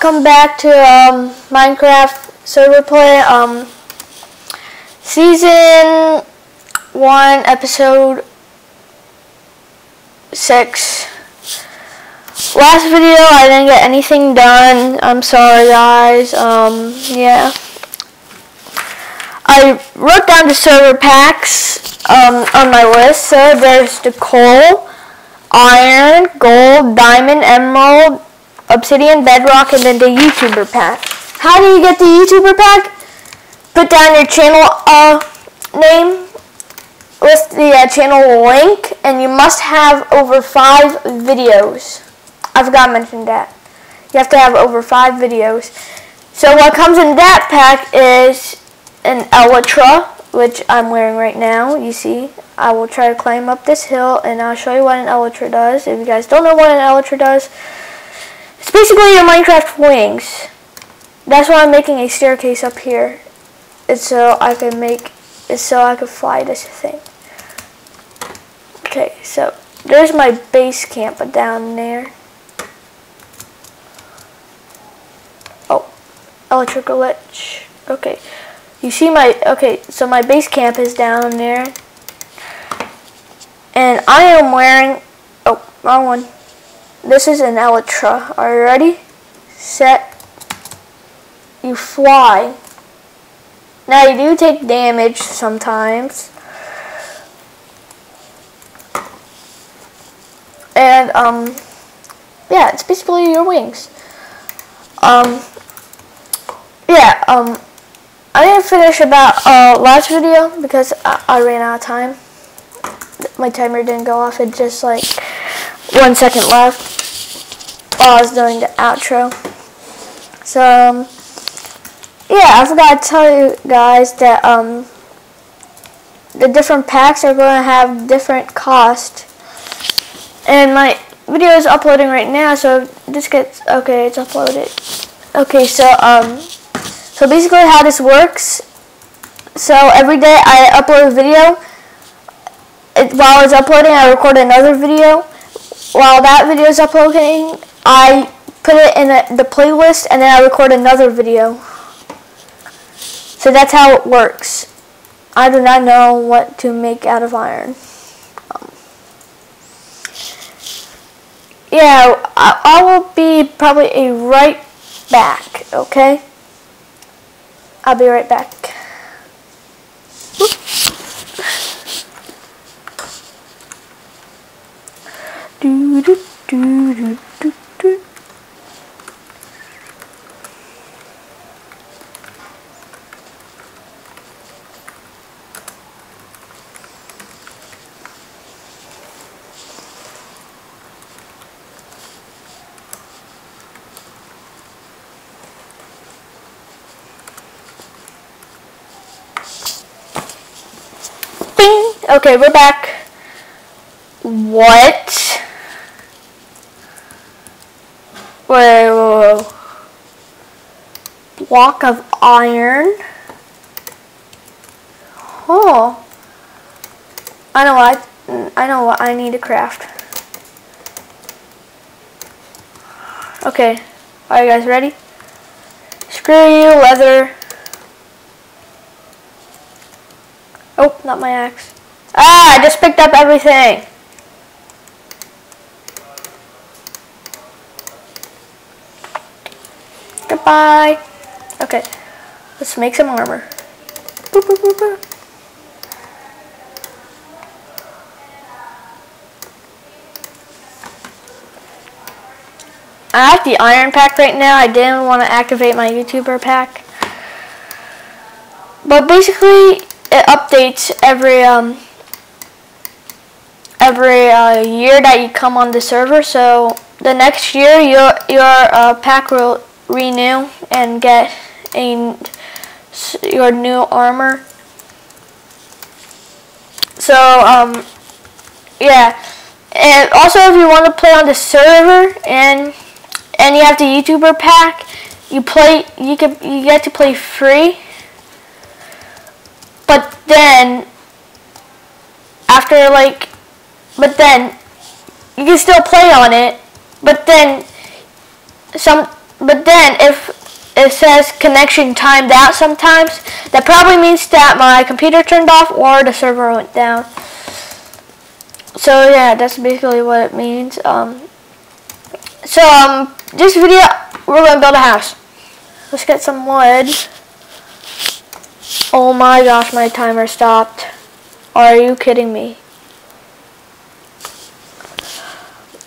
Welcome back to um, Minecraft server play. Um, season one, episode six. Last video, I didn't get anything done. I'm sorry, guys. Um, yeah. I wrote down the server packs um, on my list. So there's the coal, iron, gold, diamond, emerald, Obsidian, Bedrock, and then the YouTuber pack. How do you get the YouTuber pack? Put down your channel uh, name, list the uh, channel link, and you must have over five videos. I forgot to mention that. You have to have over five videos. So what comes in that pack is an Elytra, which I'm wearing right now. You see, I will try to climb up this hill, and I'll show you what an Elytra does. If you guys don't know what an Elytra does, it's basically your Minecraft wings. That's why I'm making a staircase up here. It's so I can make, it's so I can fly this thing. Okay, so there's my base camp down there. Oh, electrical glitch. Okay, you see my, okay, so my base camp is down there. And I am wearing, oh, wrong one. This is an elytra. Are you ready? Set. You fly. Now you do take damage sometimes. And um yeah, it's basically your wings. Um yeah, um I didn't finish about uh last video because I, I ran out of time. My timer didn't go off, it just like one second left was doing the outro. So, um, yeah, I forgot to tell you guys that um, the different packs are going to have different cost. And my video is uploading right now, so this gets, okay, it's uploaded. Okay, so, um, so basically how this works, so every day I upload a video, it, while it's uploading I record another video, while that video is uploading, I put it in a, the playlist and then I record another video. So that's how it works. I do not know what to make out of iron. Um, yeah, I, I will be probably a right back, okay? I'll be right back. Do, do, do, do, do, do. Bing! Okay, we're back. What? Whoa, whoa. Block of iron. Oh. I know what I, I know what I need to craft. Okay. Are you guys ready? Screw you, leather. Oh, not my axe. Ah, I just picked up everything. Goodbye. Okay, let's make some armor. Boop, boop, boop, boop. I have the iron pack right now. I didn't want to activate my YouTuber pack. But basically, it updates every um, every uh, year that you come on the server. So the next year, your your uh, pack will renew and get a your new armor. So um, yeah, and also if you want to play on the server and and you have the YouTuber pack, you play you can you get to play free. But then after like but then you can still play on it, but then some but then if it says connection timed out sometimes, that probably means that my computer turned off or the server went down. So yeah, that's basically what it means. Um, so um, this video, we're going to build a house. Let's get some wood. Oh my gosh, my timer stopped. Are you kidding me?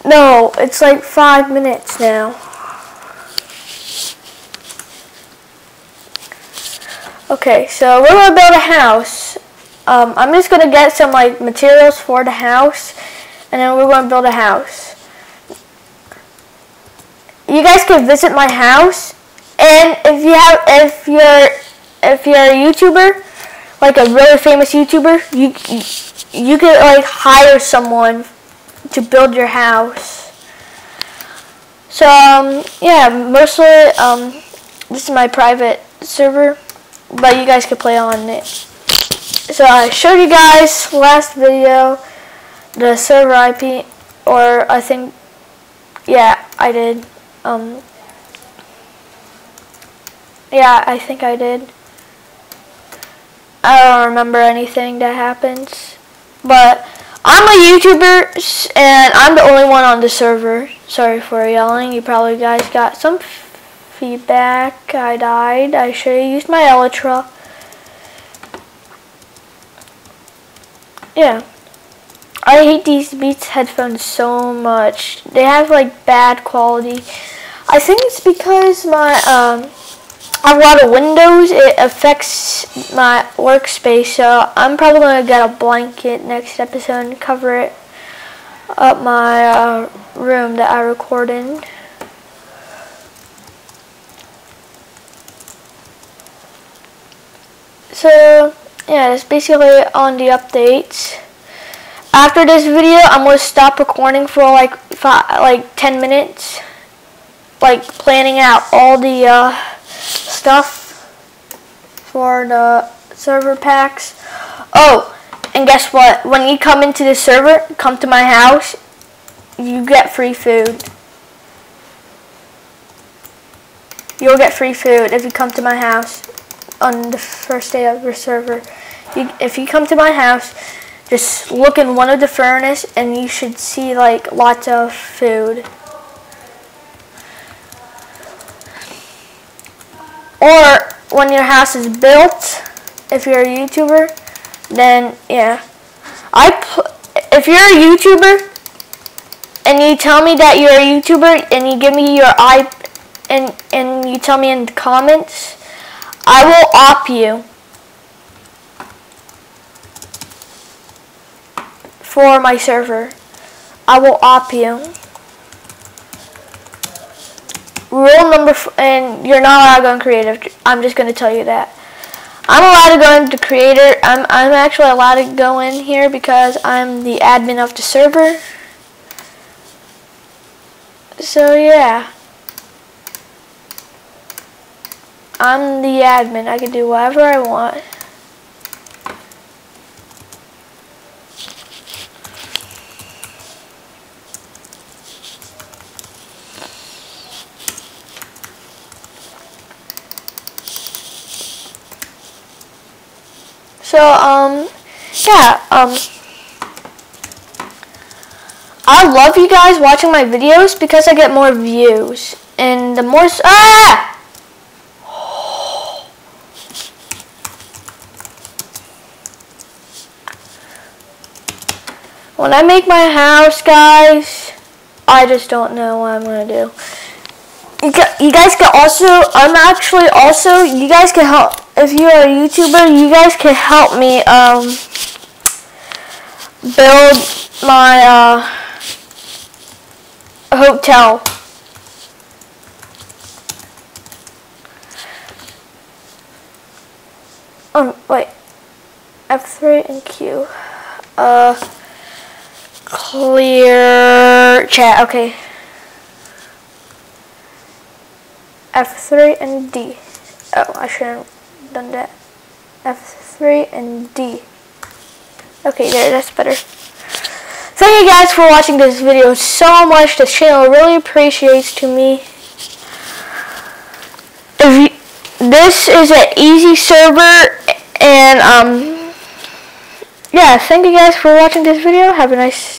No, it's like five minutes now. Okay, so we're gonna build a house. Um, I'm just gonna get some like materials for the house, and then we're gonna build a house. You guys can visit my house, and if you have, if you're, if you're a YouTuber, like a really famous YouTuber, you you could like hire someone to build your house. So um, yeah, mostly um, this is my private server, but you guys can play on it. So I showed you guys last video the server IP, or I think, yeah, I did. Um, yeah, I think I did. I don't remember anything that happens, but I'm a YouTuber, and I'm the only one on the server. Sorry for yelling. You probably guys got some feedback. I died. I should have used my Elytra. Yeah. I hate these Beats headphones so much. They have like bad quality. I think it's because my um a lot of windows. It affects my workspace, so I'm probably going to get a blanket next episode and cover it up my uh, room that I record in. So, yeah, that's basically on the updates. After this video, I'm going to stop recording for like five, like 10 minutes. Like, planning out all the... Uh, stuff for the server packs. Oh, and guess what? When you come into the server, come to my house, you get free food. You'll get free food if you come to my house on the first day of your server. You, if you come to my house, just look in one of the furnace and you should see like lots of food. Or when your house is built, if you're a YouTuber, then yeah. I if you're a YouTuber and you tell me that you're a YouTuber and you give me your i and and you tell me in the comments, I will op you for my server. I will op you. Rule number, and you're not allowed to go in creative. I'm just going to tell you that. I'm allowed to go into creator. I'm, I'm actually allowed to go in here because I'm the admin of the server. So yeah. I'm the admin. I can do whatever I want. So, um, yeah, um, I love you guys watching my videos because I get more views. And the more, ah! When I make my house, guys, I just don't know what I'm going to do. You guys can also, I'm actually also, you guys can help if you're a YouTuber, you guys can help me um, build my uh, hotel. Um, wait. F3 and Q. Uh, clear chat. Okay. F3 and D. Oh, I shouldn't done that. F3 and D. Okay, there, that's better. Thank you guys for watching this video so much. This channel really appreciates to me. this is an easy server, and um, yeah, thank you guys for watching this video. Have a nice